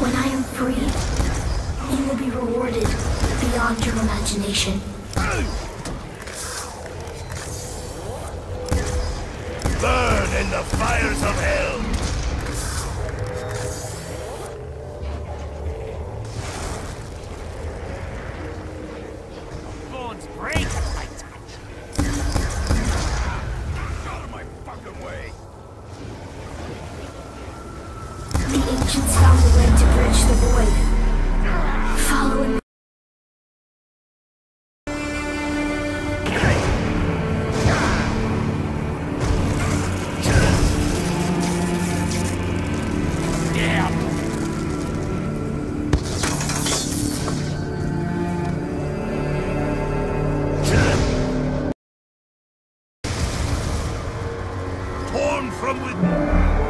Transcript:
When I am free, you will be rewarded beyond your imagination. Burn in the fires of hell! The ancients found a way to bridge the void. Following torn from within.